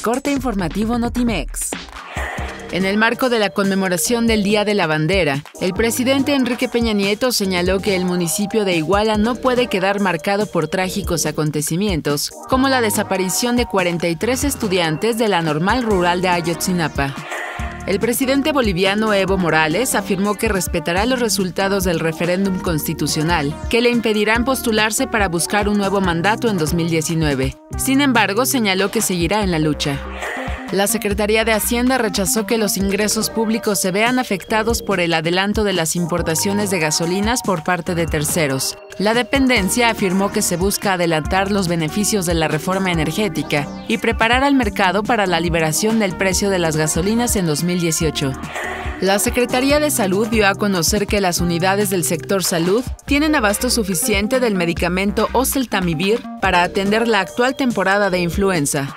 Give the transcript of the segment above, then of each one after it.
corte informativo Notimex. En el marco de la conmemoración del Día de la Bandera, el presidente Enrique Peña Nieto señaló que el municipio de Iguala no puede quedar marcado por trágicos acontecimientos, como la desaparición de 43 estudiantes de la normal rural de Ayotzinapa. El presidente boliviano Evo Morales afirmó que respetará los resultados del referéndum constitucional, que le impedirán postularse para buscar un nuevo mandato en 2019. Sin embargo, señaló que seguirá en la lucha. La Secretaría de Hacienda rechazó que los ingresos públicos se vean afectados por el adelanto de las importaciones de gasolinas por parte de terceros. La dependencia afirmó que se busca adelantar los beneficios de la reforma energética y preparar al mercado para la liberación del precio de las gasolinas en 2018. La Secretaría de Salud dio a conocer que las unidades del sector salud tienen abasto suficiente del medicamento Oseltamivir para atender la actual temporada de influenza.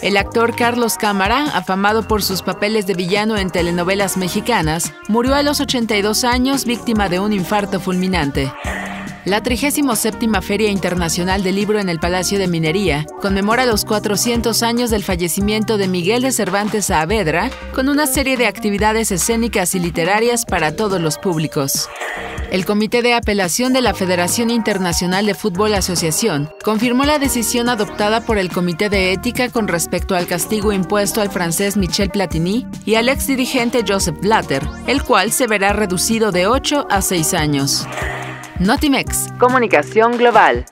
El actor Carlos Cámara, afamado por sus papeles de villano en telenovelas mexicanas, murió a los 82 años víctima de un infarto fulminante. La 37 Feria Internacional del Libro en el Palacio de Minería conmemora los 400 años del fallecimiento de Miguel de Cervantes Saavedra con una serie de actividades escénicas y literarias para todos los públicos. El Comité de Apelación de la Federación Internacional de Fútbol Asociación confirmó la decisión adoptada por el Comité de Ética con respecto al castigo impuesto al francés Michel Platini y al ex dirigente Joseph Blatter, el cual se verá reducido de 8 a 6 años. Notimex, Comunicación Global.